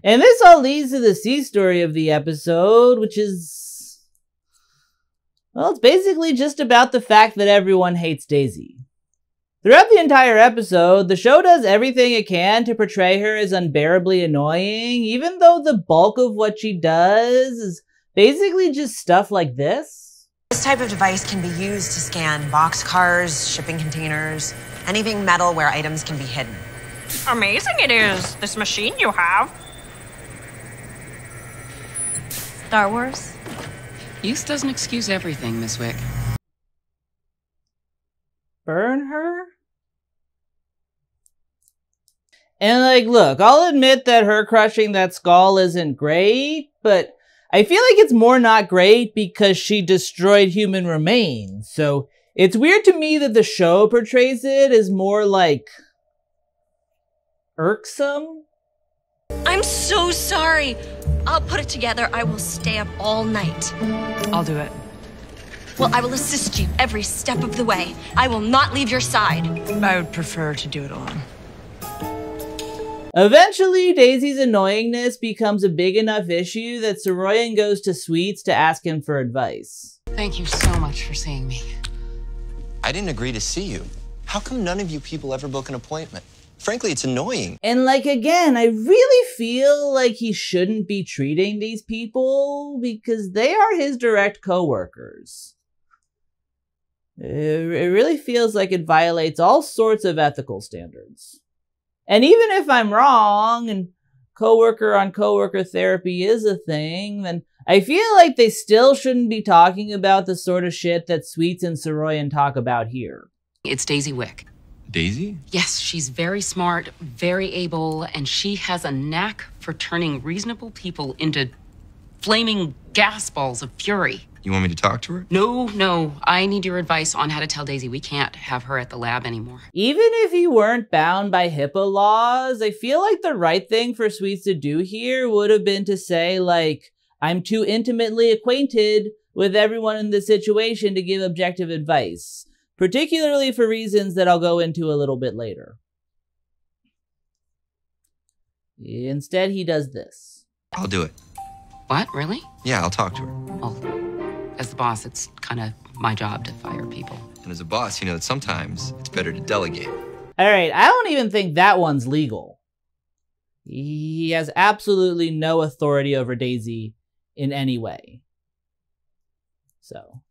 Speaker 1: And this all leads to the C story of the episode, which is. Well, it's basically just about the fact that everyone hates Daisy. Throughout the entire episode, the show does everything it can to portray her as unbearably annoying, even though the bulk of what she does is basically just stuff like this.
Speaker 4: This type of device can be used to scan boxcars, shipping containers, anything metal where items can be hidden.
Speaker 13: Amazing it is, this machine you have.
Speaker 3: Star Wars?
Speaker 6: Use doesn't excuse everything, Miss Wick.
Speaker 1: Burn her? And like, look, I'll admit that her crushing that skull isn't great, but I feel like it's more not great because she destroyed human remains. So it's weird to me that the show portrays it as more like irksome.
Speaker 3: I'm so sorry. I'll put it together. I will stay up all night.
Speaker 12: I'll do it.
Speaker 3: Well, I will assist you every step of the way. I will not leave your side.
Speaker 12: I would prefer to do it alone.
Speaker 1: Eventually, Daisy's annoyingness becomes a big enough issue that Saroyan goes to Sweets to ask him for advice.
Speaker 6: Thank you so much for seeing me.
Speaker 5: I didn't agree to see you. How come none of you people ever book an appointment? Frankly, it's annoying.
Speaker 1: And like again, I really feel like he shouldn't be treating these people because they are his direct coworkers. It, it really feels like it violates all sorts of ethical standards. And even if I'm wrong and coworker on coworker therapy is a thing, then I feel like they still shouldn't be talking about the sort of shit that Sweets and Saroyan talk about here.
Speaker 6: It's Daisy Wick.
Speaker 5: Daisy?
Speaker 6: Yes, she's very smart, very able, and she has a knack for turning reasonable people into flaming gas balls of fury.
Speaker 5: You want me to talk to her?
Speaker 6: No, no. I need your advice on how to tell Daisy we can't have her at the lab anymore.
Speaker 1: Even if he weren't bound by HIPAA laws, I feel like the right thing for Sweets to do here would have been to say, like, I'm too intimately acquainted with everyone in this situation to give objective advice, particularly for reasons that I'll go into a little bit later. Instead, he does this.
Speaker 5: I'll do it.
Speaker 6: What, really?
Speaker 5: Yeah, I'll talk to her.
Speaker 6: Well, as the boss, it's kind of my job to fire people.
Speaker 5: And as a boss, you know that sometimes it's better to delegate.
Speaker 1: All right, I don't even think that one's legal. He has absolutely no authority over Daisy in any way. So.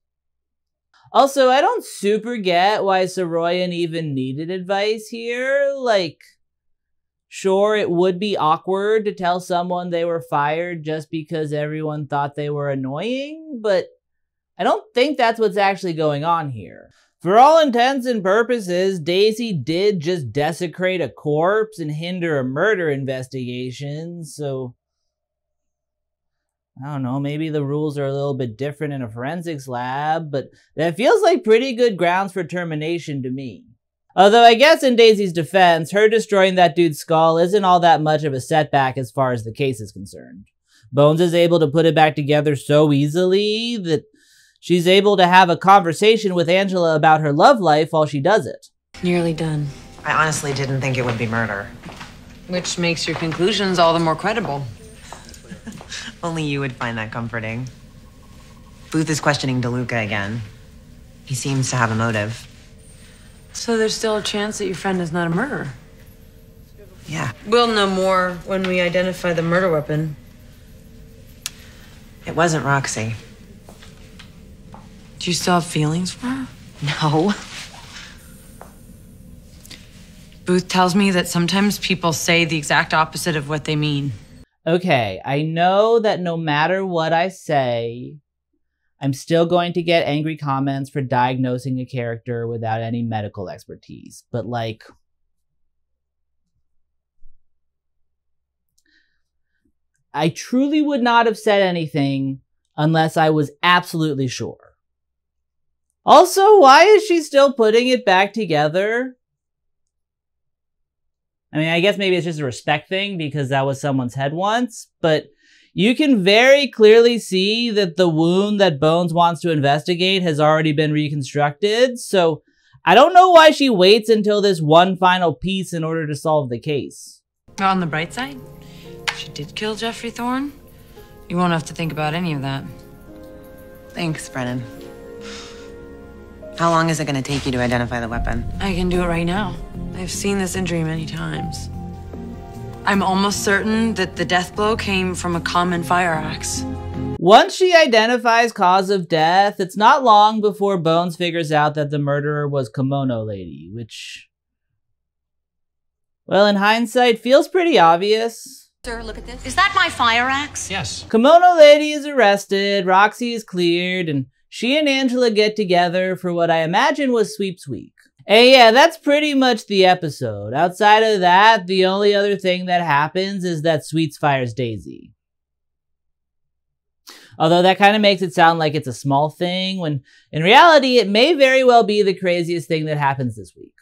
Speaker 1: Also, I don't super get why Saroyan even needed advice here. Like, sure, it would be awkward to tell someone they were fired just because everyone thought they were annoying, but I don't think that's what's actually going on here. For all intents and purposes, Daisy did just desecrate a corpse and hinder a murder investigation, so I don't know, maybe the rules are a little bit different in a forensics lab, but that feels like pretty good grounds for termination to me. Although I guess in Daisy's defense, her destroying that dude's skull isn't all that much of a setback as far as the case is concerned. Bones is able to put it back together so easily that she's able to have a conversation with Angela about her love life while she does it.
Speaker 12: Nearly done.
Speaker 4: I honestly didn't think it would be murder.
Speaker 12: Which makes your conclusions all the more credible.
Speaker 4: Only you would find that comforting. Booth is questioning DeLuca again. He seems to have a motive.
Speaker 12: So there's still a chance that your friend is not a murderer?
Speaker 4: Yeah.
Speaker 12: We'll know more when we identify the murder weapon.
Speaker 4: It wasn't Roxy.
Speaker 12: Do you still have feelings for her?
Speaker 4: No.
Speaker 12: Booth tells me that sometimes people say the exact opposite of what they mean.
Speaker 1: Okay, I know that no matter what I say, I'm still going to get angry comments for diagnosing a character without any medical expertise. But, like, I truly would not have said anything unless I was absolutely sure. Also, why is she still putting it back together? I mean, I guess maybe it's just a respect thing because that was someone's head once, but you can very clearly see that the wound that Bones wants to investigate has already been reconstructed. So I don't know why she waits until this one final piece in order to solve the case.
Speaker 12: On the bright side, she did kill Jeffrey Thorne. You won't have to think about any of that.
Speaker 4: Thanks, Brennan. How long is it going to take you to identify the weapon?
Speaker 12: I can do it right now. I've seen this injury many times. I'm almost certain that the death blow came from a common fire axe.
Speaker 1: Once she identifies cause of death, it's not long before Bones figures out that the murderer was Kimono Lady, which, well, in hindsight, feels pretty obvious.
Speaker 8: Sir, look at this. Is that my fire axe?
Speaker 7: Yes.
Speaker 1: Kimono Lady is arrested, Roxy is cleared, and she and Angela get together for what I imagine was Sweeps Week. And yeah, that's pretty much the episode. Outside of that, the only other thing that happens is that Sweets fires Daisy. Although that kind of makes it sound like it's a small thing, when in reality, it may very well be the craziest thing that happens this week.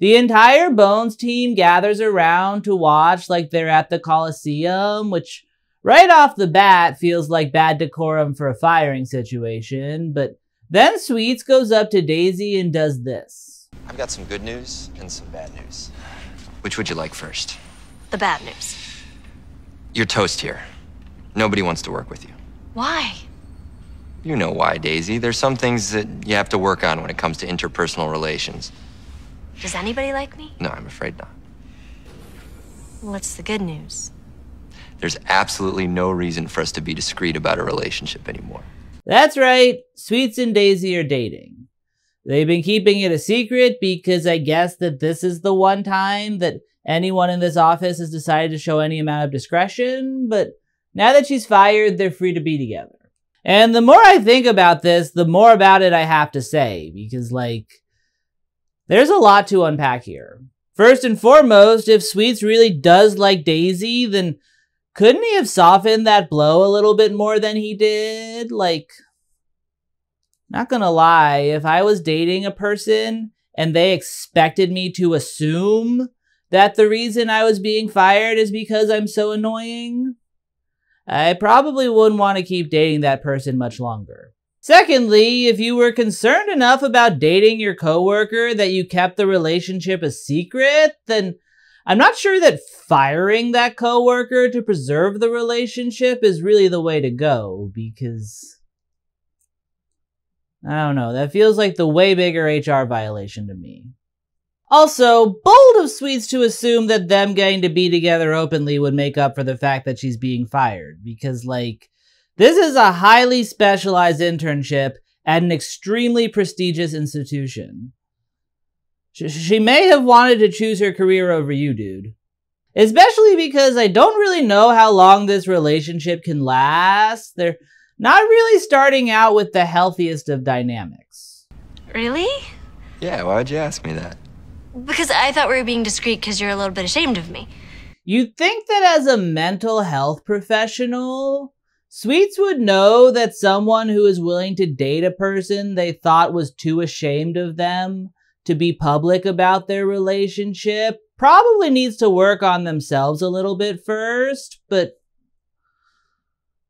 Speaker 1: The entire Bones team gathers around to watch like they're at the Coliseum, which right off the bat feels like bad decorum for a firing situation, but then Sweets goes up to Daisy and does this.
Speaker 5: I've got some good news and some bad news. Which would you like first?
Speaker 3: The bad news.
Speaker 5: You're toast here. Nobody wants to work with you.
Speaker 3: Why?
Speaker 5: You know why, Daisy. There's some things that you have to work on when it comes to interpersonal relations.
Speaker 3: Does anybody like me?
Speaker 5: No, I'm afraid not.
Speaker 3: What's the good news?
Speaker 5: There's absolutely no reason for us to be discreet about a relationship anymore.
Speaker 1: That's right, Sweets and Daisy are dating. They've been keeping it a secret because I guess that this is the one time that anyone in this office has decided to show any amount of discretion, but now that she's fired, they're free to be together. And the more I think about this, the more about it I have to say, because, like, there's a lot to unpack here. First and foremost, if Sweets really does like Daisy, then couldn't he have softened that blow a little bit more than he did? Like, not gonna lie, if I was dating a person and they expected me to assume that the reason I was being fired is because I'm so annoying, I probably wouldn't want to keep dating that person much longer. Secondly, if you were concerned enough about dating your coworker that you kept the relationship a secret, then I'm not sure that firing that coworker to preserve the relationship is really the way to go because I don't know. That feels like the way bigger HR violation to me. Also, bold of Sweets to assume that them getting to be together openly would make up for the fact that she's being fired. Because, like, this is a highly specialized internship at an extremely prestigious institution. She may have wanted to choose her career over you, dude. Especially because I don't really know how long this relationship can last. They're not really starting out with the healthiest of dynamics.
Speaker 3: Really?
Speaker 5: Yeah, why'd you ask me that?
Speaker 3: Because I thought we were being discreet because you're a little bit ashamed of me.
Speaker 1: You'd think that as a mental health professional, Sweets would know that someone who is willing to date a person they thought was too ashamed of them to be public about their relationship probably needs to work on themselves a little bit first, but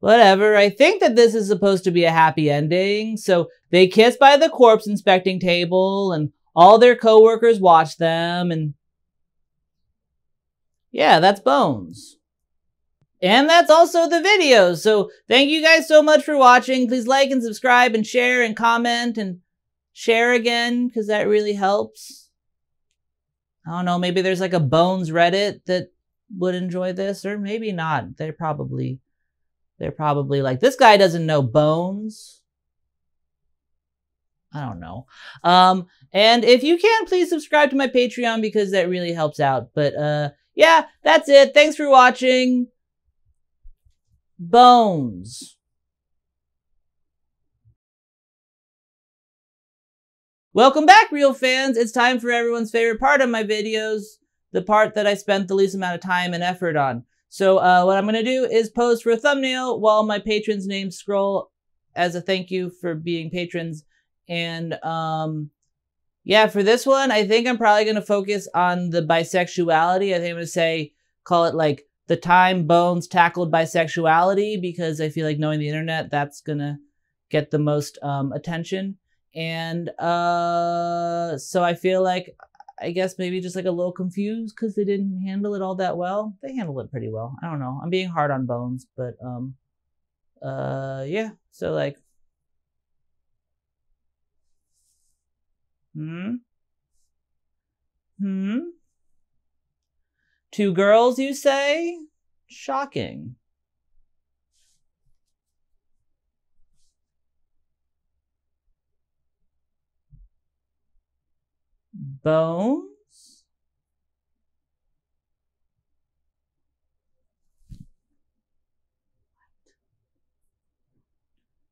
Speaker 1: whatever. I think that this is supposed to be a happy ending. So they kiss by the corpse inspecting table and all their coworkers watch them and yeah, that's Bones. And that's also the video. So thank you guys so much for watching. Please like and subscribe and share and comment and share again because that really helps. I don't know, maybe there's like a Bones Reddit that would enjoy this or maybe not. They're probably they're probably like, this guy doesn't know bones. I don't know. Um, and if you can, please subscribe to my Patreon because that really helps out. But uh, yeah, that's it. Thanks for watching. Bones. Welcome back, real fans. It's time for everyone's favorite part of my videos, the part that I spent the least amount of time and effort on. So uh, what I'm going to do is pose for a thumbnail while my patrons' names scroll as a thank you for being patrons. And um, yeah, for this one, I think I'm probably going to focus on the bisexuality. I think I'm going to say, call it like the time Bones tackled bisexuality because I feel like knowing the internet, that's going to get the most um, attention. And uh, so I feel like I guess maybe just like a little confused because they didn't handle it all that well. They handled it pretty well. I don't know. I'm being hard on Bones, but um, uh, yeah. So like, Hmm? Hmm? Two girls, you say? Shocking. Bones?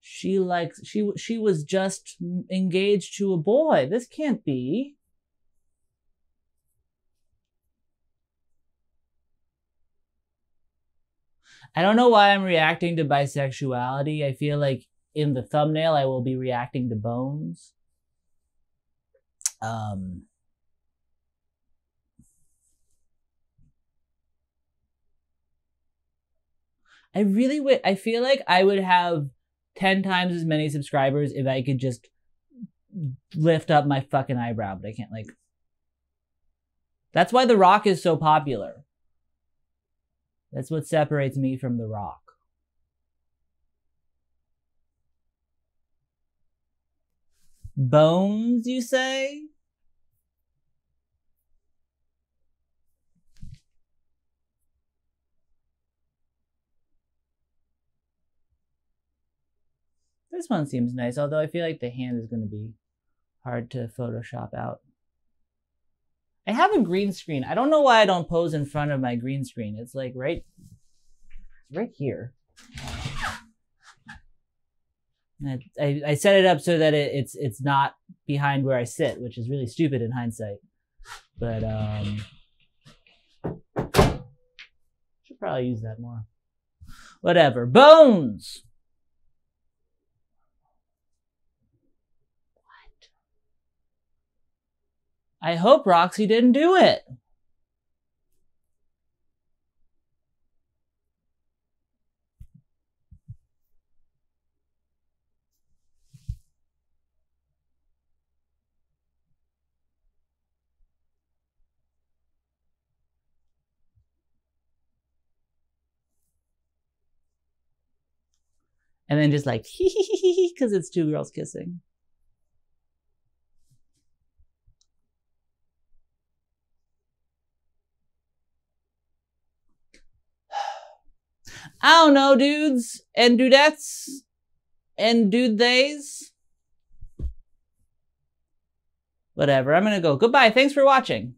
Speaker 1: She likes she she was just engaged to a boy. This can't be. I don't know why I'm reacting to bisexuality. I feel like in the thumbnail I will be reacting to bones. Um I really would I feel like I would have 10 times as many subscribers if I could just lift up my fucking eyebrow, but I can't like That's why The Rock is so popular. That's what separates me from The Rock. Bones, you say? This one seems nice, although I feel like the hand is going to be hard to Photoshop out. I have a green screen. I don't know why I don't pose in front of my green screen. It's like right, right here. I, I, I set it up so that it, it's it's not behind where I sit, which is really stupid in hindsight. But um, should probably use that more. Whatever. Bones. I hope Roxy didn't do it. And then just like, because it's two girls kissing. I don't know, dudes and dudettes and dude theys. Whatever. I'm going to go. Goodbye. Thanks for watching.